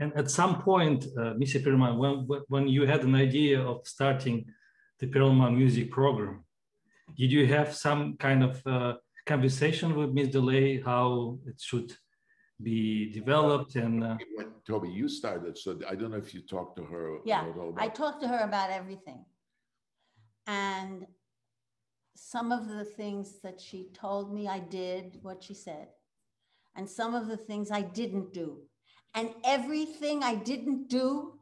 And at some point, uh, Mr. Perlman, when, when you had an idea of starting the Perlman music program, did you have some kind of uh, conversation with Ms. DeLay how it should be developed and uh... when, Toby, you started, so I don't know if you talked to her. Yeah, I talked to her about everything. And some of the things that she told me I did what she said, and some of the things I didn't do. And everything I didn't do,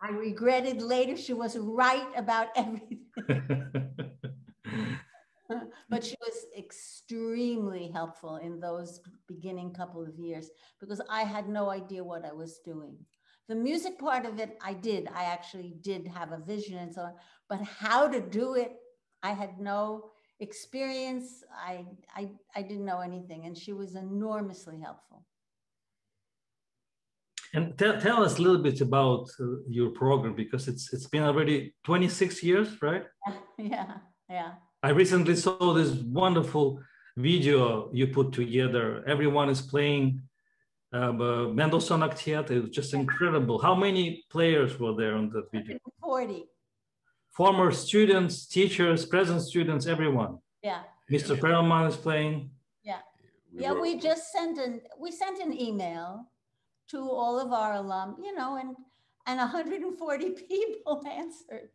I regretted later. She was right about everything. but she was extremely helpful in those beginning couple of years because I had no idea what I was doing. The music part of it, I did. I actually did have a vision and so on, but how to do it, I had no experience. I, I, I didn't know anything, and she was enormously helpful. And tell, tell us a little bit about uh, your program because it's it's been already 26 years, right? Yeah, yeah. I recently saw this wonderful video you put together. Everyone is playing uh, Mendelssohn Octet. It was just incredible. How many players were there on that video? 40. Former students, teachers, present students, everyone. Yeah. Mr. Perlman is playing. Yeah. Yeah, we just sent an we sent an email to all of our alum, you know, and and 140 people answered.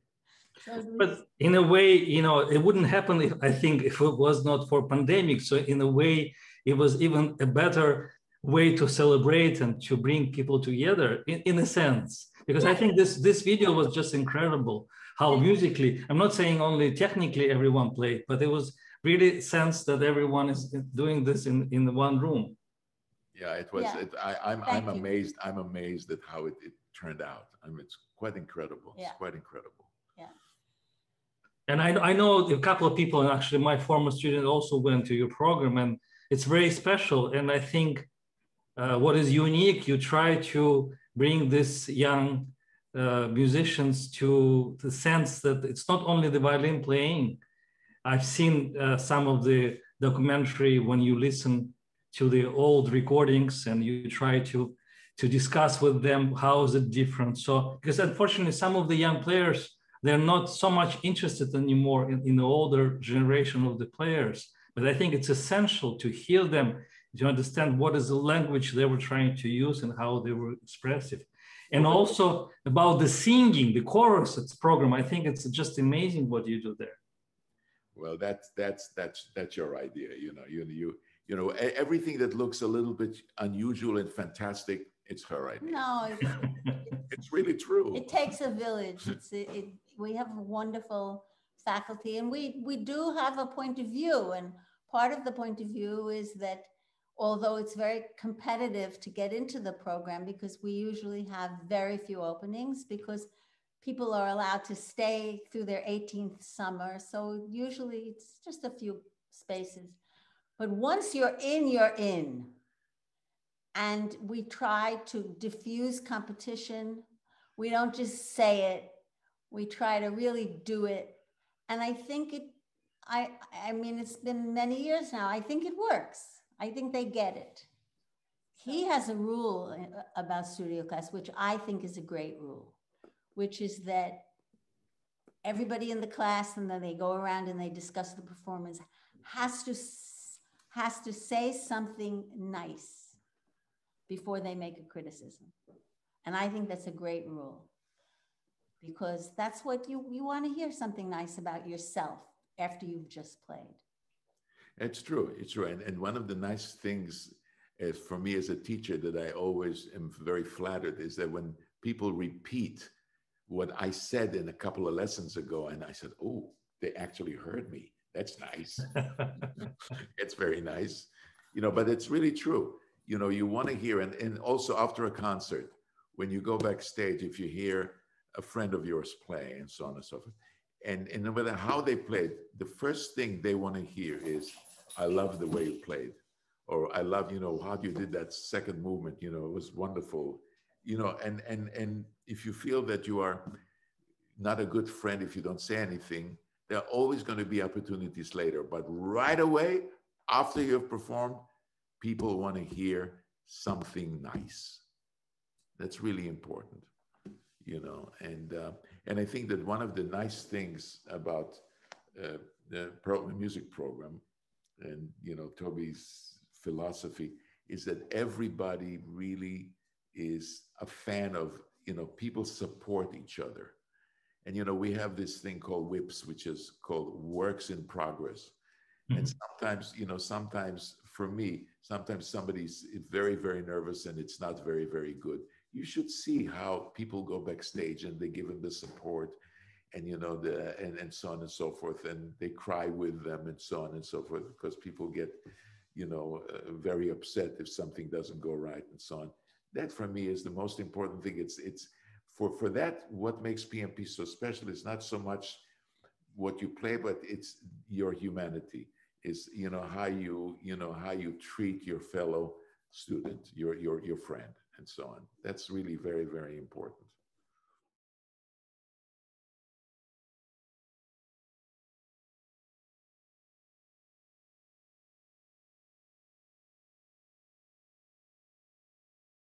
But in a way, you know, it wouldn't happen if I think if it was not for pandemic. So in a way, it was even a better way to celebrate and to bring people together in, in a sense. Because I think this this video was just incredible. How musically, I'm not saying only technically everyone played, but it was really sense that everyone is doing this in, in the one room. Yeah, it was. Yeah. It, I, am I'm, I'm amazed. I'm amazed at how it, it turned out. I mean, it's quite incredible. Yeah. It's quite incredible. Yeah. And I, I know a couple of people, and actually my former student also went to your program, and it's very special. And I think uh, what is unique, you try to bring this young uh, musicians to the sense that it's not only the violin playing. I've seen uh, some of the documentary when you listen to the old recordings and you try to to discuss with them how is it different. So because unfortunately some of the young players they're not so much interested anymore in, in the older generation of the players. But i think it's essential to hear them to understand what is the language they were trying to use and how they were expressive. And also about the singing the chorus program i think it's just amazing what you do there. Well that's that's that's that's your idea you know you you you know, everything that looks a little bit unusual and fantastic, it's her idea. No, it's, it's really true. It takes a village. It's it, it, we have wonderful faculty, and we we do have a point of view, and part of the point of view is that although it's very competitive to get into the program because we usually have very few openings because people are allowed to stay through their 18th summer. So usually it's just a few spaces. But once you're in, you're in. And we try to diffuse competition. We don't just say it, we try to really do it. And I think it, I, I mean, it's been many years now. I think it works. I think they get it. He has a rule uh, about studio class, which I think is a great rule, which is that everybody in the class and then they go around and they discuss the performance has to has to say something nice before they make a criticism. And I think that's a great rule because that's what you, you want to hear something nice about yourself after you've just played. It's true. It's true. And, and one of the nice things is for me as a teacher that I always am very flattered is that when people repeat what I said in a couple of lessons ago, and I said, oh, they actually heard me. That's nice. it's very nice, you know, but it's really true. You know, you want to hear, and, and also after a concert, when you go backstage, if you hear a friend of yours play and so on and so forth, and, and no matter how they played, the first thing they want to hear is, I love the way you played. Or I love, you know, how you did that second movement, you know, it was wonderful. You know, and and and if you feel that you are not a good friend if you don't say anything, there are always going to be opportunities later, but right away, after you've performed, people want to hear something nice. That's really important, you know. And uh, and I think that one of the nice things about uh, the pro- music program, and you know Toby's philosophy is that everybody really is a fan of you know people support each other and you know we have this thing called whips which is called works in progress. Mm-hmm. and sometimes you know sometimes for me sometimes somebody's very very nervous and it's not very very good. You should see how people go backstage and they give them the support and you know the and, and so on and so forth. And they cry with them and so on and so forth because people get you know uh, very upset if something doesn't go right and so on. That for me is the most important thing. It's it's for for that what makes pmp so special is not so much what you play but it's your humanity. Is you know how you you know how you treat your fellow student your your your friend and so on. That's really very very important